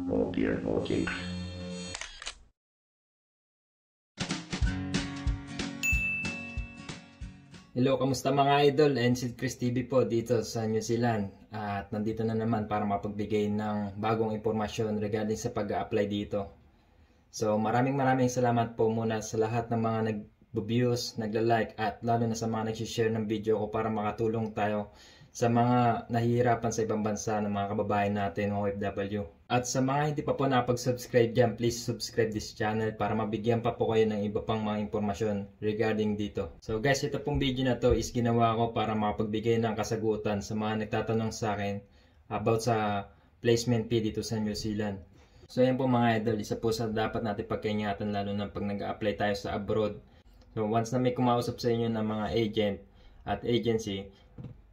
Oh dear, okay. Hello, kamusta mga idol? NC Chris TV po dito sa New Zealand. At nandito na naman para mapagbigay ng bagong impormasyon regarding sa pag-apply dito. So maraming maraming salamat po muna sa lahat ng mga nag-views, nagla-like at lalo na sa mga nag-share ng video ko para makatulong tayo sa mga nahihirapan sa ibang bansa ng mga kababayan natin OFW. At sa mga hindi pa po napag-subscribe dyan, please subscribe this channel para mabigyan pa po kayo ng iba pang mga impormasyon regarding dito. So guys, ito pong video na to is ginawa ko para makapagbigay ng kasagutan sa mga nagtatanong sa akin about sa placement fee dito sa New Zealand. So yan po mga idol, isa po sa dapat natin pagkaingatan lalo na pag nag-apply tayo sa abroad. So once na may kumausap sa inyo ng mga agent at agency,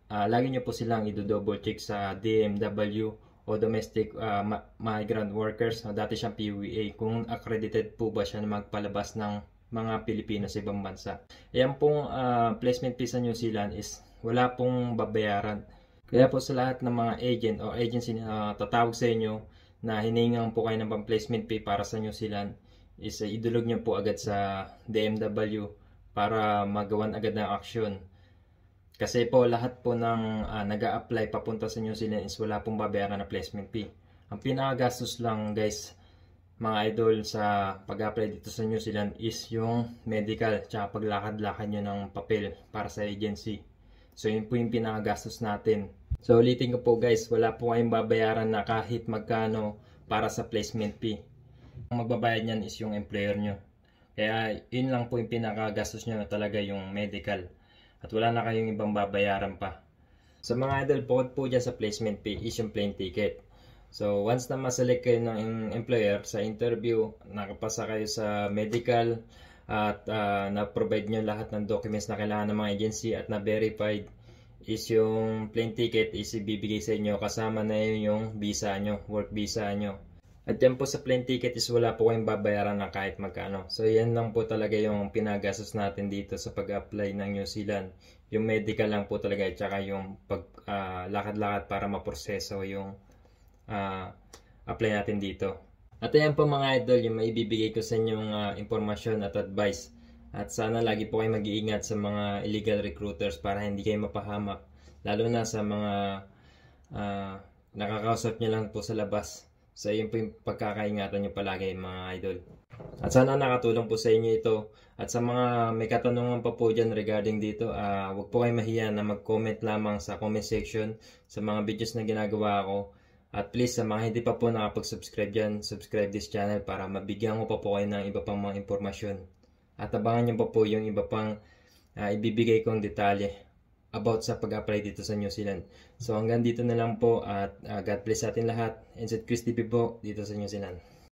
uh, lagi nyo po silang i-double check sa DMW o domestic uh, migrant workers. Uh, dati siyang PUA kung accredited po ba siya na magpalabas ng mga Pilipino sa ibang bansa. Yan pong uh, placement fee sa New Zealand is wala pong babayaran. Kaya po sa lahat ng mga agent o agency na uh, tatawag sa inyo na hiningang po kayo ng placement fee para sa New Zealand is uh, idulog nyo po agad sa DMW para magawan agad ng aksyon kasi po lahat po ng uh, nag apply papunta sa New Zealand is wala pong babayaran na placement fee. Ang pinakagastos lang guys, mga idol sa pag-apply dito sa New Zealand is yung medical tsaka paglakad-lakad nyo ng papel para sa agency. So yun po yung pinakagastos natin. So ulitin ko po guys, wala po kayong babayaran na kahit magkano para sa placement fee. Ang magbabayad niyan is yung employer nyo. Kaya yun lang po yung pinakagastos nyo talaga yung medical at wala na kayong ibang babayaran pa. Sa mga idol, bukod po dyan sa placement fee is yung plane ticket. So, once na maselect kayo ng employer sa interview, nakapasa kayo sa medical, at uh, na-provide nyo lahat ng documents na kailangan ng mga agency at na-verified is yung plane ticket is ibibigay sa inyo kasama na yun yung visa nyo, work visa nyo. At yan po sa plane ticket is wala po kayong babayaran na kahit magkano. So yan lang po talaga yung pinagastos natin dito sa pag-apply ng New Zealand. Yung medical lang po talaga at saka yung pag uh, lakad-lakad para maproseso yung uh, apply natin dito. At ayan po mga idol yung maibibigay ko sa inyong uh, impormasyon at advice. At sana lagi po kayo mag-iingat sa mga illegal recruiters para hindi kayo mapahamak. Lalo na sa mga uh, nakakausap nyo lang po sa labas So, yun po yung pagkakaingatan nyo palagi mga idol. At sana nakatulong po sa inyo ito. At sa mga may katanungan pa po dyan regarding dito, uh, huwag po kayo mahiya na mag-comment lamang sa comment section sa mga videos na ginagawa ko. At please, sa mga hindi pa po nakapag-subscribe dyan, subscribe this channel para mabigyan ko pa po kayo ng iba pang mga impormasyon. At abangan nyo pa po yung iba pang uh, ibibigay kong detalye about sa pag-apply dito sa New Zealand. So hanggang dito na lang po at uh, God bless sa atin lahat. And sa Chris TV po dito sa New Zealand.